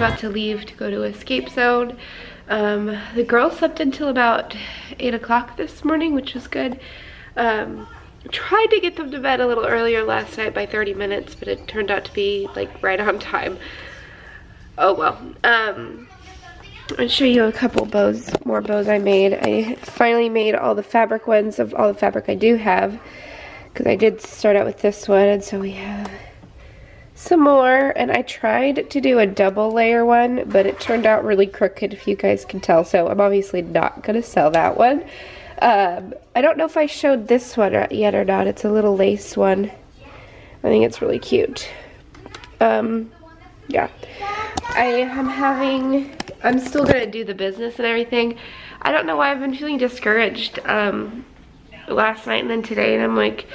about to leave to go to Escape Zone. Um, the girls slept until about 8 o'clock this morning, which was good. Um, tried to get them to bed a little earlier last night by 30 minutes, but it turned out to be like right on time. Oh well. Um, I'll show you a couple bows, more bows I made. I finally made all the fabric ones of all the fabric I do have. Because I did start out with this one, and so we have some more. And I tried to do a double layer one, but it turned out really crooked, if you guys can tell. So I'm obviously not to sell that one. Um, I don't know if I showed this one yet or not. It's a little lace one. I think it's really cute. Um, yeah. I am having, I'm still to do the business and everything. I don't know why I've been feeling discouraged um, last night and then today. And I'm like,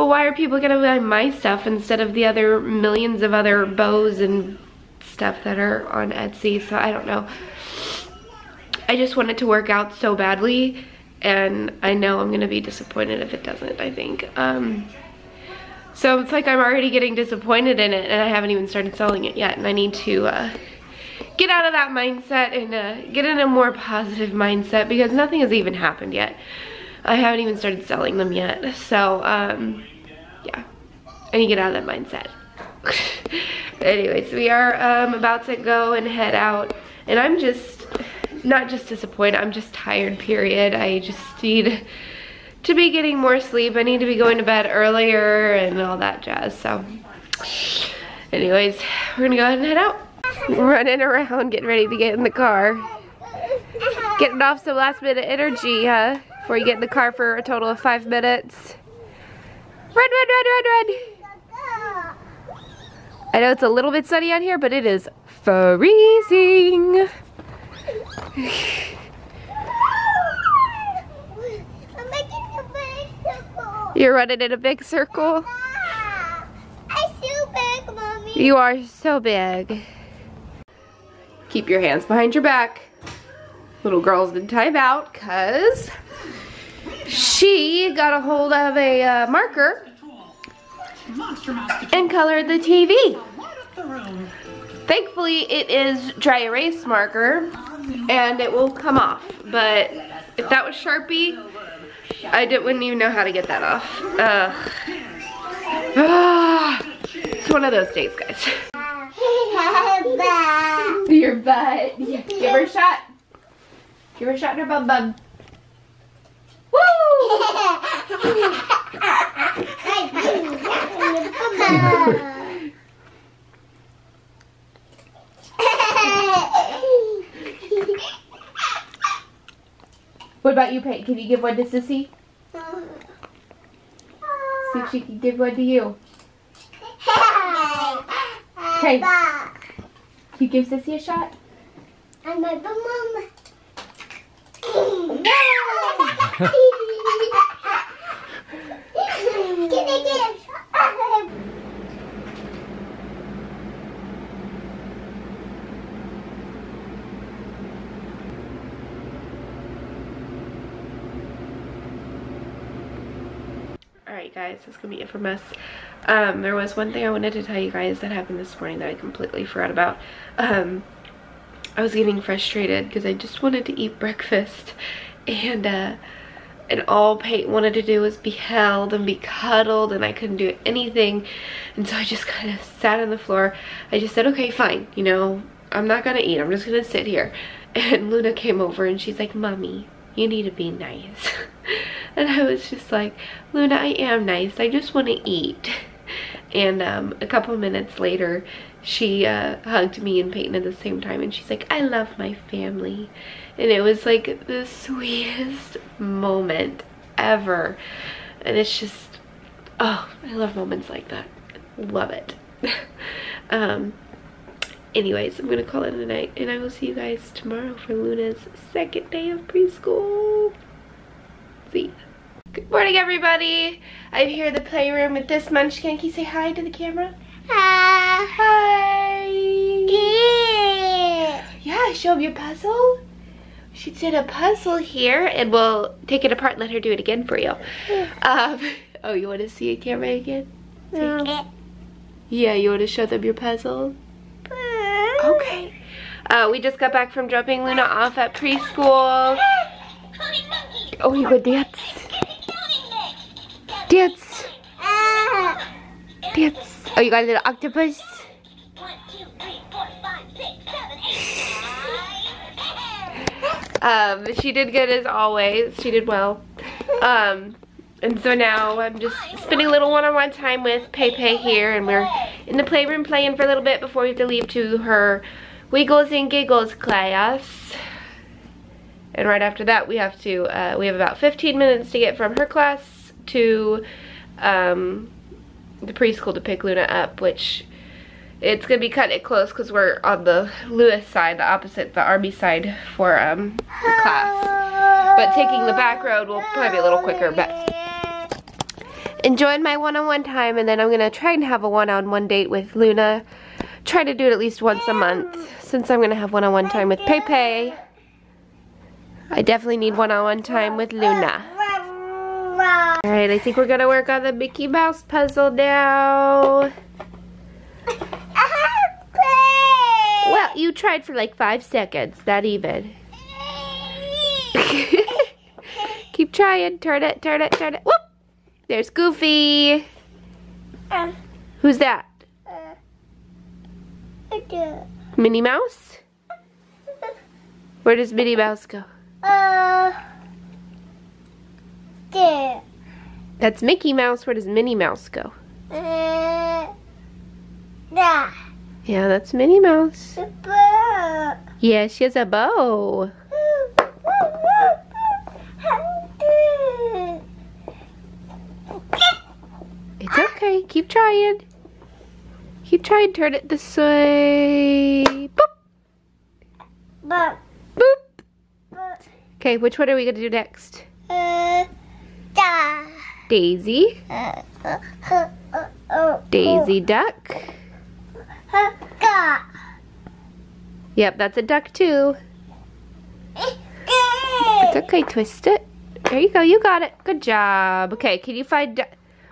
well, why are people to buy my stuff instead of the other millions of other bows and stuff that are on Etsy? So I don't know. I just want it to work out so badly and I know I'm to be disappointed if it doesn't, I think. Um, so it's like I'm already getting disappointed in it and I haven't even started selling it yet and I need to uh, get out of that mindset and uh, get in a more positive mindset because nothing has even happened yet. I haven't even started selling them yet. So, um, yeah, I need to get out of that mindset. Anyways, we are um, about to go and head out and I'm just not just disappointed, I'm just tired, period. I just need to be getting more sleep. I need to be going to bed earlier and all that jazz. So anyways, we're gonna go ahead and head out. Running around, getting ready to get in the car. Getting off some last minute energy, huh? Before you get in the car for a total of five minutes. Run, run, run, run, run. I know it's a little bit sunny out here, but it is freezing. You're running in a big circle? I'm so big, Mommy. You are so big. Keep your hands behind your back. Little girl's Then time out, because she got a hold of a uh, marker and colored the TV. Thankfully, it is dry erase marker and it will come off. But if that was Sharpie, I didn't, wouldn't even know how to get that off. Uh, it's one of those days, guys. Your butt. Give her a shot. Give her a shot in her bum bum. Woo! What about you, Peyton? Can you give one to Sissy? See if she can give one to you. Okay. Can you give Sissy a shot? And my mom. Get? Alright guys, that's gonna be it from us. Um, there was one thing I wanted to tell you guys that happened this morning that I completely forgot about. Um, I was getting frustrated because I just wanted to eat breakfast and uh, and all Peyton wanted to do was be held and be cuddled and I couldn't do anything and so I just kind of sat on the floor. I just said, okay, fine, you know, I'm not gonna eat, I'm just gonna sit here. And Luna came over and she's like, Mommy, you need to be nice. and I was just like, Luna, I am nice. I just want to eat. And um, a couple minutes later, she uh, hugged me and Peyton at the same time. And she's like, I love my family. And it was like the sweetest moment ever. And it's just, oh, I love moments like that. Love it. um, anyways, I'm gonna call it a night and I will see you guys tomorrow for Luna's second day of preschool. See Good morning, everybody. I'm here in the playroom with this munchkin. Can you say hi to the camera? Hi. Hi. Yeah. Yeah, show them your puzzle. She did a puzzle here, and we'll take it apart and let her do it again for you. Um, oh, you want to see a camera again? Yeah. Yeah, you want to show them your puzzle? Okay. Uh, we just got back from dropping Luna off at preschool. Oh, you go dance. Dance. Ah. Dance. Oh, you got a little octopus? Um, she did good as always. She did well. Um, and so now I'm just spending a little one-on-one -on -one time with Pei here, and we're in the playroom playing for a little bit before we have to leave to her Wiggles and Giggles class. And right after that, we have to, uh, we have about 15 minutes to get from her class to um, the preschool to pick Luna up, which it's gonna be cutting it close because we're on the Lewis side, the opposite, the Army side for um, the class. But taking the back road will probably be a little quicker, but enjoying my one-on-one -on -one time and then I'm gonna try and have a one-on-one -on -one date with Luna. Try to do it at least once a month since I'm gonna have one-on-one -on -one time with Pei. I definitely need one-on-one -on -one time with Luna. Alright, I think we're gonna work on the Mickey Mouse puzzle now. You tried for like five seconds, not even. Keep trying. Turn it, turn it, turn it. Whoop! There's Goofy. Uh, Who's that? uh, Minnie Mouse? Where does Minnie Mouse go? uh, there. That's Mickey Mouse. Where does Minnie Mouse go? Uh, there. Yeah, that's Minnie Mouse. Yeah, she has a bow. It's okay. Keep trying. Keep trying. Turn it this way. Boop. But, Boop. Okay, which one are we going to do next? uh, da. Daisy. Uh, uh, uh, uh, uh, Daisy duck. Yep, that's a duck too. It's okay, twist it. There you go, you got it. Good job. Okay, can you find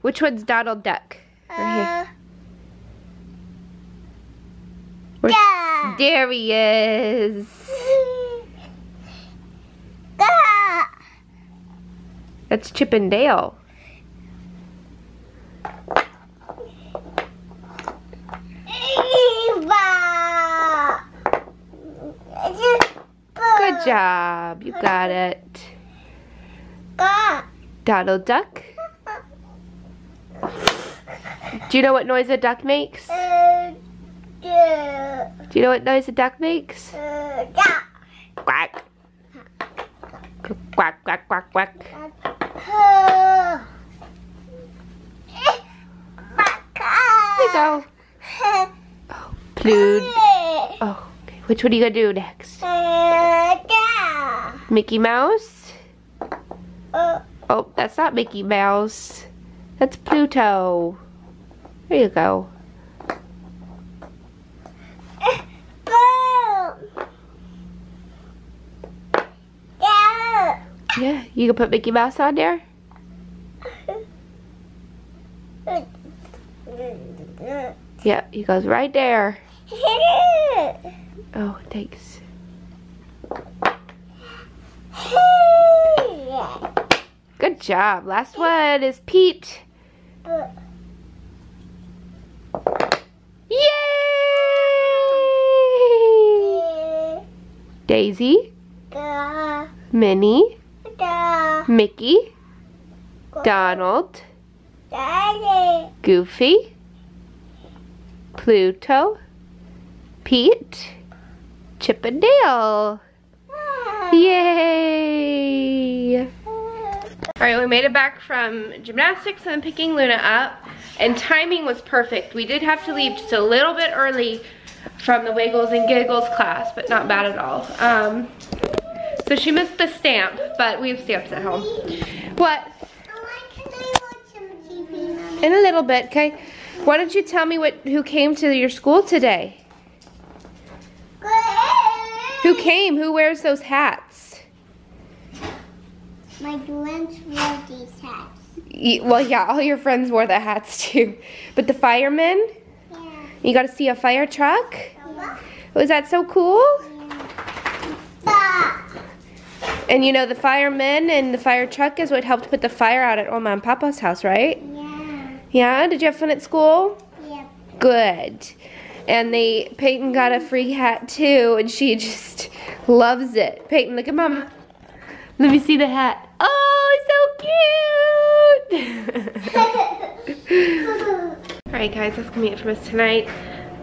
which one's Donald Duck? Right here. Uh. There he is. That's Chip and Dale. Eva. Good job. You got it. Donald Duck. Do you know what noise a duck makes? Do you know what noise a duck makes? Quack. Quack, quack, quack, quack. There you go. Oh, Plued. Oh, okay. Which one are you gonna do next? Mickey Mouse? Uh, Oh, that's not Mickey Mouse. That's Pluto. There you go. Yeah, you can put Mickey Mouse on there? Yeah, he goes right there. Oh, thanks. Good job. Last one is Pete. Yay! Daisy, Minnie, Mickey, Donald, Goofy, Pluto, Pete, Chip and Dale. Yay! Alright, we made it back from gymnastics and picking Luna up. And timing was perfect. We did have to leave just a little bit early from the Wiggles and Giggles class, but not bad at all. Um, so she missed the stamp, but we have stamps at home. What? In a little bit, okay? Why don't you tell me what who came to your school today? Who came? Who wears those hats? My friends wear these hats. Well, yeah, all your friends wore the hats too. But the firemen? Yeah. You got to see a fire truck? Was that so cool? Da. And you know, the firemen and the fire truck is what helped put the fire out at Oma and Papa's house, right? Yeah. Yeah? Did you have fun at school? Yep. Good. And they, Peyton got a free hat too, and she just loves it. Peyton, look at mom. Let me see the hat. Oh, so cute! Alright guys, that's gonna be it from us tonight.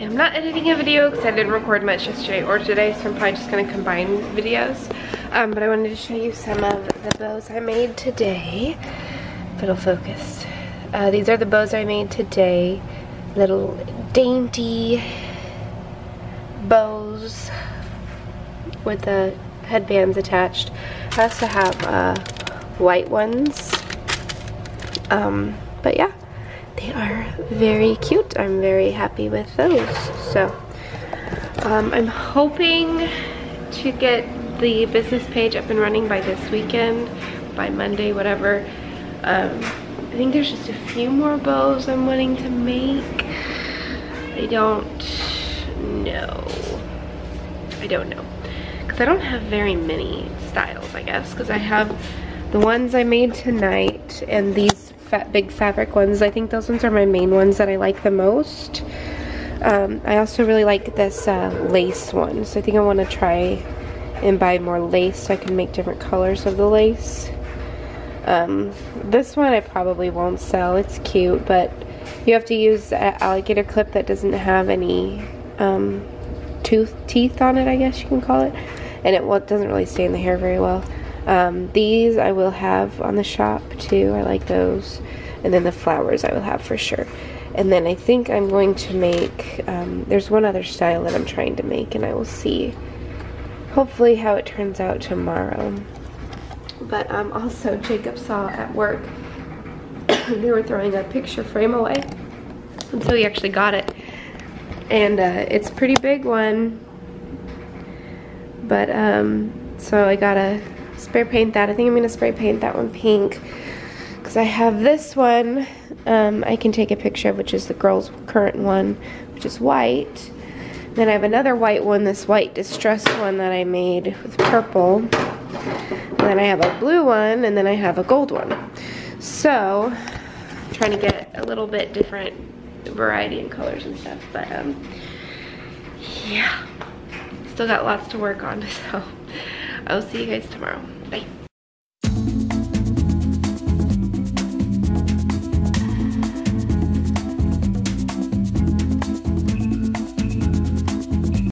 I'm not editing a video because I didn't record much yesterday or today, so I'm probably just gonna combine videos. Um, but I wanted to show you some of the bows I made today. If it'll focus. Uh, these are the bows I made today. Little dainty bows with the headbands attached. I also have uh, white ones. Um, but yeah, they are very cute. I'm very happy with those. So um, I'm hoping to get the business page up and running by this weekend, by Monday, whatever. Um, I think there's just a few more bows I'm wanting to make. I don't know. I don't know. Because I don't have very many styles, I guess. Because I have the ones I made tonight and these fat, big fabric ones. I think those ones are my main ones that I like the most. Um, I also really like this uh, lace one. So I think I want to try and buy more lace so I can make different colors of the lace. Um, this one I probably won't sell. It's cute, but you have to use an alligator clip that doesn't have any um, tooth teeth on it, I guess you can call it. And it well, it doesn't really stay in the hair very well. Um, these I will have on the shop too. I like those. And then the flowers I will have for sure. And then I think I'm going to make, um, there's one other style that I'm trying to make and I will see hopefully how it turns out tomorrow. But um, also Jacob saw at work they were throwing a picture frame away. And so he actually got it. And uh, it's a pretty big one. But um, so I gotta spray paint that. I think I'm gonna spray paint that one pink. Because I have this one um, I can take a picture of, which is the girl's current one, which is white. Then I have another white one, this white distressed one that I made with purple. And then I have a blue one, and then I have a gold one. So, I'm trying to get a little bit different variety in colors and stuff, but um, yeah. Still got lots to work on, so I'll see you guys tomorrow. Bye.